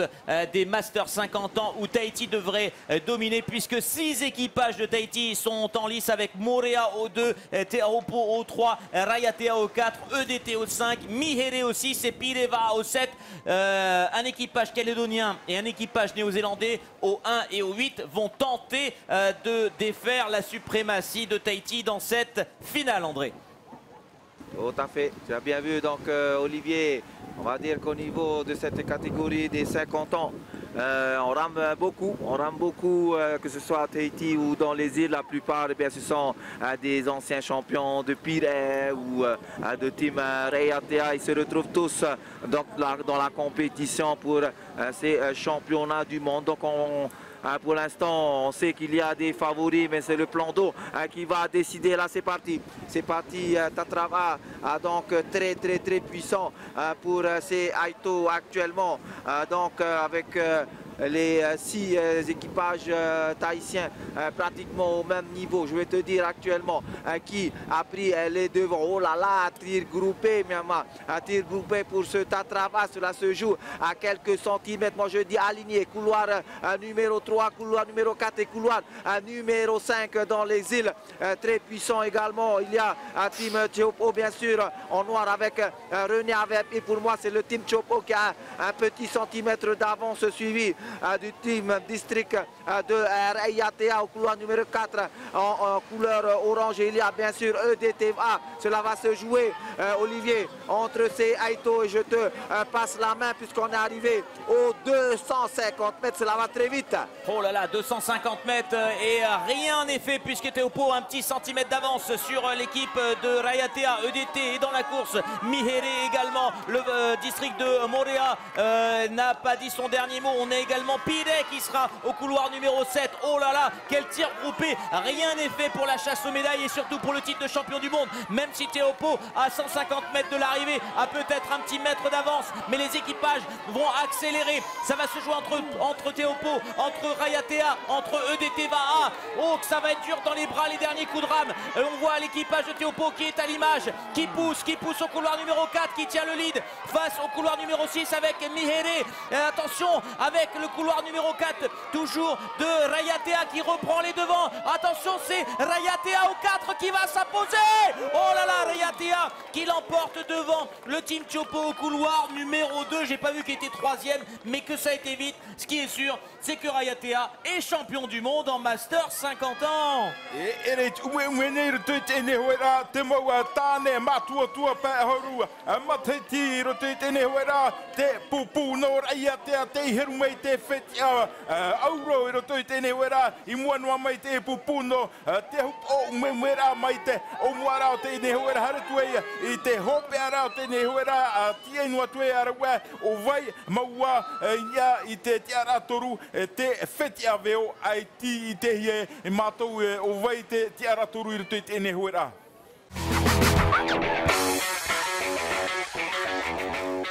euh, des Masters 50 ans où Tahiti devrait euh, dominer puisque six équipages de Tahiti sont en lice avec Morea au 2, euh, Teahopo au 3, euh, Rayatea au 4, EDT au 5, Mihere au 6 et Pireva au 7. Euh, un équipage calédonien et un équipage néo-zélandais au 1 et au 8 vont tenter de défaire la suprématie de Tahiti dans cette finale, André. Tout fait, tu as bien vu donc Olivier, on va dire qu'au niveau de cette catégorie des 50 ans, euh, on rame beaucoup, on rame beaucoup, euh, que ce soit à Tahiti ou dans les îles, la plupart eh ce sont euh, des anciens champions de Pirée ou de Team Rayatea, ils se retrouvent tous dans la compétition pour ces championnats du monde. Pour l'instant, on sait qu'il y a des favoris, mais c'est le plan d'eau hein, qui va décider. Là, c'est parti. C'est parti. euh, Tatrava, ah, donc euh, très, très, très puissant pour euh, ces Aito actuellement. Ah, donc, euh, avec euh, les euh, six euh, équipages euh, tahitiens pratiquement au même niveau, je vais te dire actuellement, qui a pris les devants. Oh là là, tir groupé, Myanmar. Tir groupé pour ce Tatrava. Cela se joue à quelques centimètres. Moi, je dis aligné. Couloir numéro 3, couloir numéro 4 et couloir numéro 5 dans les îles. Très puissant également. Il y a un team Chopo, bien sûr, en noir avec René Avep. Et pour moi, c'est le team Chopo qui a un petit centimètre d'avance suivi du team district de Rayatea au couloir numéro 4 en, couleur orange. Il y a bien sûr E EDTVA. Cela va se jouer, euh, Olivier, entre ces Aito et je te euh, passe la main puisqu'on est arrivé aux 250 mètres. Cela va très vite. Oh là là, 250 mètres euh, et rien n'est fait puisque Teopo a un petit centimètre d'avance sur l'équipe de Rayatea. EDT est dans la course. Mihere également. Le district de Morea euh, n'a pas dit son dernier mot. On a également Pide qui sera au couloir numéro 7. Oh là là, quel tir groupé. Rien n'est fait pour la chasse aux médailles et surtout pour le titre de champion du monde. Même si Teopo à 150 mètres de l'arrivée a peut-être un petit mètre d'avance. Mais les équipages vont accélérer. Ça va se jouer entre, entre Teopo, entre Rayatea, entre EDT VAA. Oh, que ça va être dur dans les bras les derniers coups de rame. On voit l'équipage de Teopo qui est à l'image, qui pousse, qui pousse au couloir numéro 4, qui tient le lead face au couloir numéro 6 avec Mihere. Attention, avec le couloir numéro 4, toujours de Rayatea qui reprend les devants. Attention, c'est Rayatea au 4 qui va s'imposer. Oh là là, Rayatea qui l'emporte devant le team Chopo au couloir numéro 2. J'ai pas vu qu'il était troisième, mais que ça a été vite. Ce qui est sûr, c'est que Rayatea est champion du monde en Master 50 ans. feti a auro e roto i tēne wera i mua mai te pupuno te hup o me mera mai te o mua rao tēne wera haratu ei i te hope rao tēne wera a tia inua tue a o vai maua ia i te tia ratoru te a veo ai ti i te hie mātou o vai te tia ratoru i roto i wera Thank you.